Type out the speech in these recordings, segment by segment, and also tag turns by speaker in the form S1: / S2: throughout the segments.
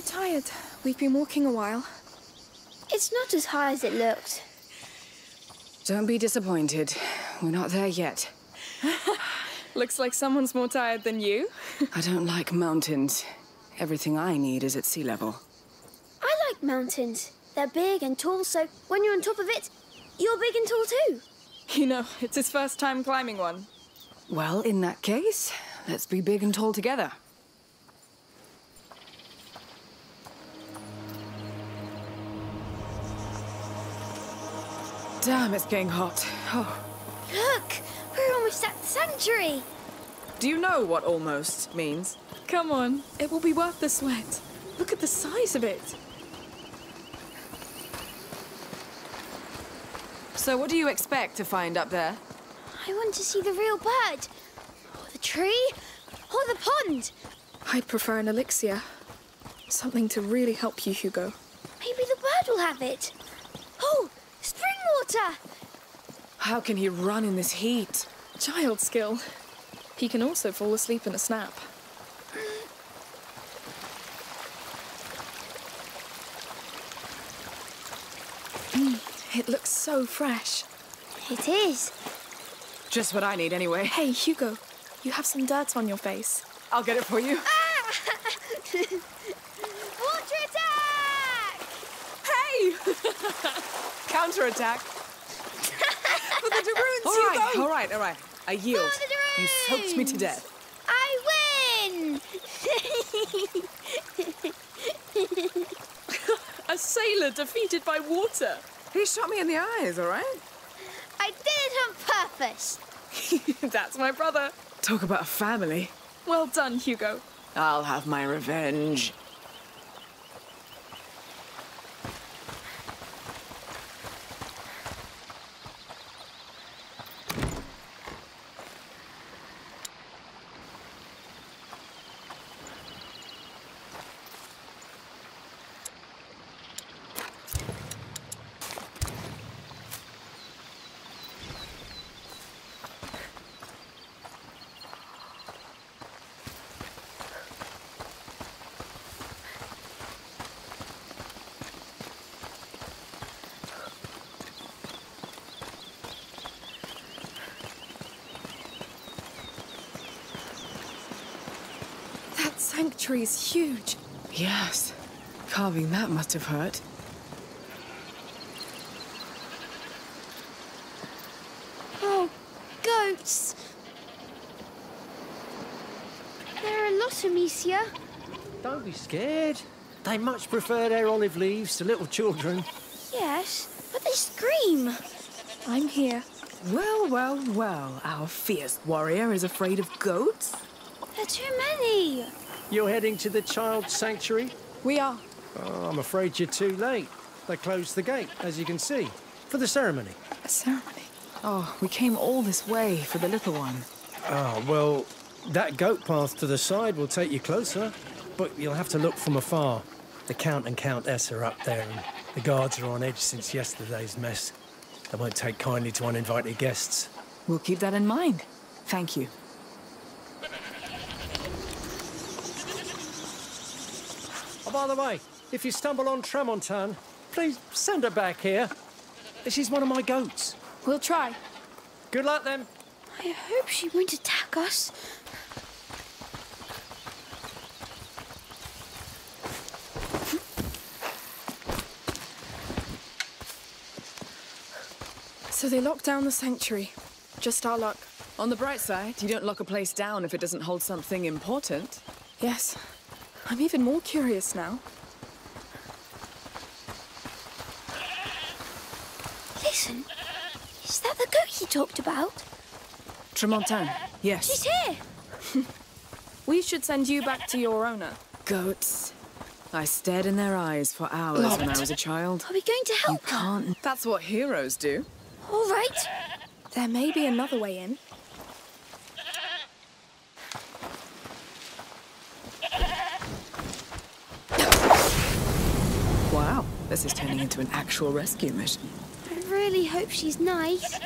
S1: you tired? We've been walking a while.
S2: It's not as high as it looked.
S3: Don't be disappointed. We're not there yet.
S1: Looks like someone's more tired than you.
S3: I don't like mountains. Everything I need is at sea level.
S2: I like mountains. They're big and tall, so when you're on top of it, you're big and tall too.
S1: You know, it's his first time climbing one.
S3: Well, in that case, let's be big and tall together. Damn, it's getting hot. Oh.
S2: Look, we're almost at the sanctuary.
S1: Do you know what almost means? Come on, it will be worth the sweat. Look at the size of it.
S3: So what do you expect to find up there?
S2: I want to see the real bird. Or the tree. Or the pond.
S1: I'd prefer an elixir. Something to really help you, Hugo.
S2: Maybe the bird will have it. Oh, spring water.
S3: How can he run in this heat?
S1: Child skill. He can also fall asleep in a snap. Mm, it looks so fresh.
S2: It is.
S3: Just what I need anyway.
S1: Hey, Hugo, you have some dirt on your face.
S3: I'll get it for you.
S2: Ah! Water attack!
S3: Hey! Counterattack. For the de Runes,
S1: All
S3: Hugo!
S1: right,
S3: all right, all right. I yield.
S2: For the
S3: You soaked me to death.
S2: I win!
S1: A sailor defeated by water.
S3: He shot me in the eyes, all right?
S2: I did it on purpose.
S1: That's my brother.
S3: Talk about a family.
S1: Well done, Hugo.
S3: I'll have my revenge.
S1: That is huge.
S3: Yes. Carving that must have hurt.
S2: Oh, goats. There are a lot, Amicia.
S4: Don't be scared. They much prefer their olive leaves to little children.
S2: Yes, but they scream.
S1: I'm here.
S3: Well, well, well. Our fierce warrior is afraid of goats?
S2: There are too many.
S4: You're heading to the child sanctuary?
S1: We are.
S4: Oh, I'm afraid you're too late. They closed the gate, as you can see, for the ceremony.
S1: A ceremony.
S3: Oh, we came all this way for the little one.
S4: Oh, well, that goat path to the side will take you closer, but you'll have to look from afar. The Count and Countess are up there, and the guards are on edge since yesterday's mess. They won't take kindly to uninvited guests.
S3: We'll keep that in mind. Thank you.
S4: Oh, by the way, if you stumble on Tramontane, please send her back here. She's one of my goats.
S1: We'll try.
S4: Good luck then.
S2: I hope she won't attack us.
S1: So they locked down the sanctuary. Just our luck.
S3: On the bright side, you don't lock a place down if it doesn't hold something important.
S1: Yes. I'm even more curious now.
S2: Listen, is that the goat you talked about?
S3: Tramontane, yes.
S2: She's here.
S1: We should send you back to your owner.
S3: Goats. I stared in their eyes for hours when I was a child.
S2: Are we going to
S3: You
S2: help her?
S3: can't. That's what heroes do.
S2: All right.
S1: There may be another way in.
S3: Wow, this is turning into an actual rescue mission.
S2: I really hope she's nice.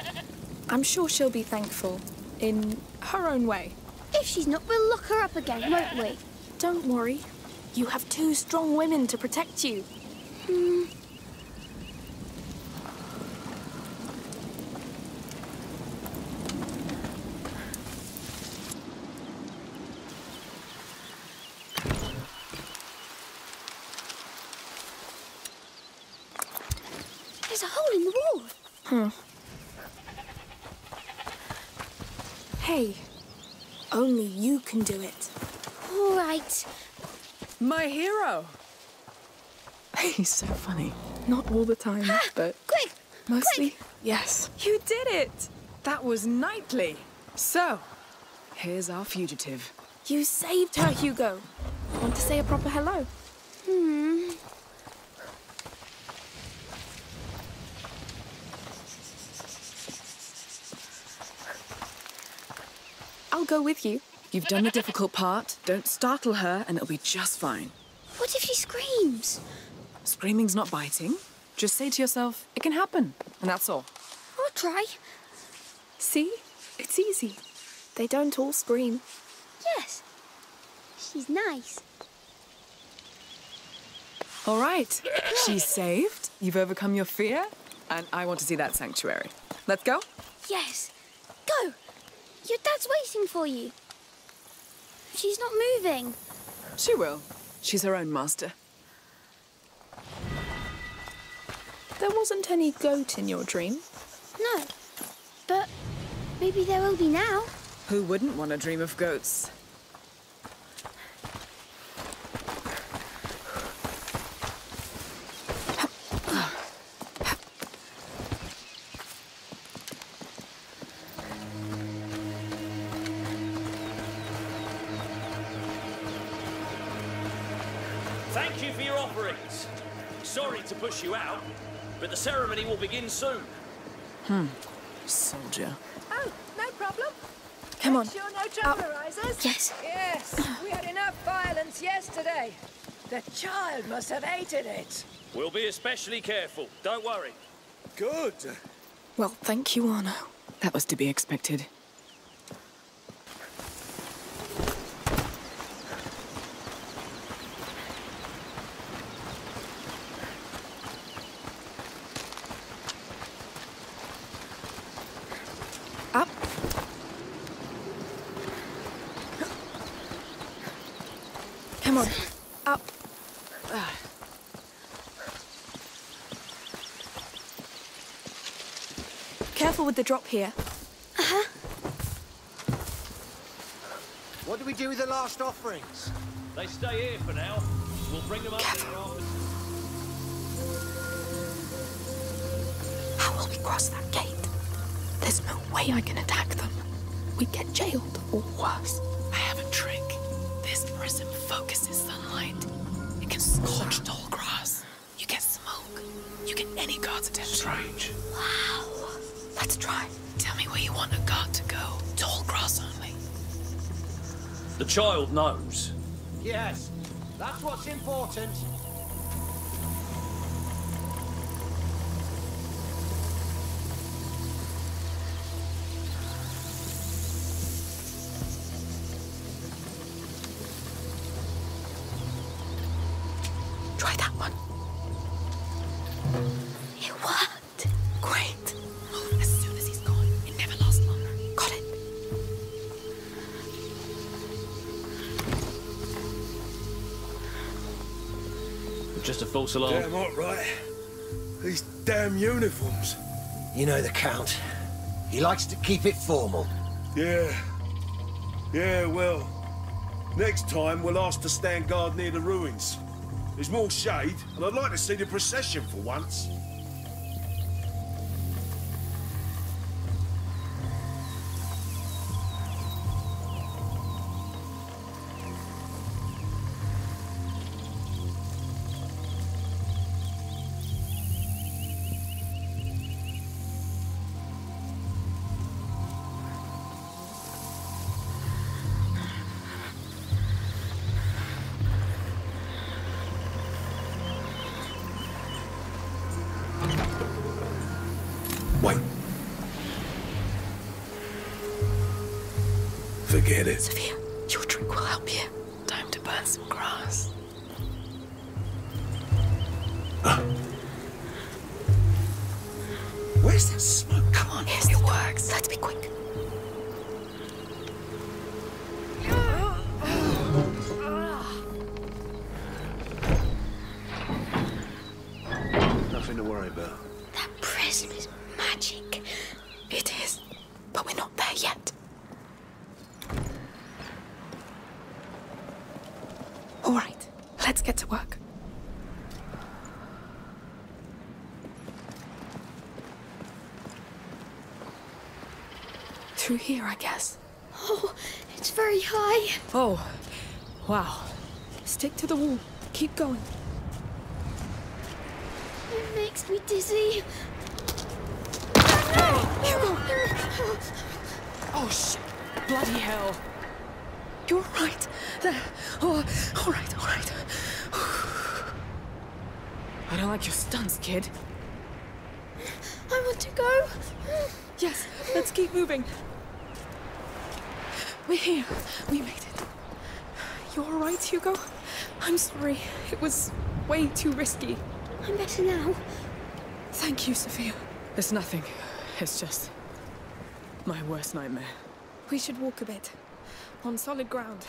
S1: I'm sure she'll be thankful. In her own way.
S2: If she's not, we'll lock her up again, won't we?
S1: Don't worry. You have two strong women to protect you.
S2: There's a hole in the wall.
S1: Hey, only you can do it.
S2: All right.
S3: My hero!
S1: He's so funny. Not all the time, but
S2: Quick!
S1: mostly, yes.
S3: You did it! That was knightly. So, here's our fugitive.
S1: You saved her, Hugo. Want to say a proper hello?
S2: Hmm.
S1: I'll go with you.
S3: You've done the difficult part. Don't startle her, and it'll be just fine.
S2: What if she screams?
S3: Screaming's not biting. Just say to yourself, it can happen, and that's all.
S2: I'll try.
S1: See? It's easy. They don't all scream.
S2: Yes. She's nice.
S3: All right. She's saved. You've overcome your fear, and I want to see that sanctuary. Let's go.
S2: Yes. Your dad's waiting for you. She's not moving.
S3: She will. She's her own master.
S1: There wasn't any goat in your dream.
S2: No. But maybe there will be now.
S3: Who wouldn't want to dream of goats?
S5: Thank you for your offerings. Sorry to push you out, but the ceremony will begin soon. Hmm.
S3: Soldier.
S6: Oh, no problem.
S1: Come on.
S6: Sure no trouble arises?
S2: Yes.
S6: Yes, we had enough violence yesterday. The child must have hated it.
S5: We'll be especially careful, don't worry.
S4: Good.
S1: Well, thank you, Arno.
S3: That was to be expected.
S1: Come on. Up. Careful with the drop here. Uh-huh.
S7: What do we do with the last offerings?
S5: They stay here for now. We'll bring them up here after.
S1: How will we cross that gate? There's no way I can attack them. We get jailed or worse.
S3: I have a trick. This prism focuses sunlight. It can scorch tall grass. You get smoke. You get any guard's attention. Strange. Wow.
S1: Let's try.
S3: Tell me where you want a guard to go. Tall grass only.
S5: The child knows.
S7: Yes, that's what's important.
S5: Just a false alarm.
S8: Damn all right. These damn uniforms.
S7: You know the Count. He likes to keep it formal.
S8: Yeah. Yeah, well. Next time, we'll ask to stand guard near the ruins. There's more shade, and I'd like to see the procession for once. get it.
S1: Sophia, your drink will help you.
S3: Time to burn some grass. Uh.
S7: Where's that smoke? Come on,
S3: Here's it works. Let's be quick. All right, let's get to work. Through here, I guess.
S2: Oh, it's very high.
S1: Oh, wow. Stick to the wall. Keep going.
S2: It makes me dizzy.
S1: Oh, no! Oh shit. Bloody hell. You're right. There. Oh, all right, all right. I don't like your stunts, kid.
S2: I want to go.
S1: Yes, let's keep moving. We're here. We made it. You're all right, Hugo? I'm sorry. It was way too risky.
S2: I'm better now.
S1: Thank you, Sophia. It's nothing. It's just my worst nightmare. We should walk a bit. On solid ground.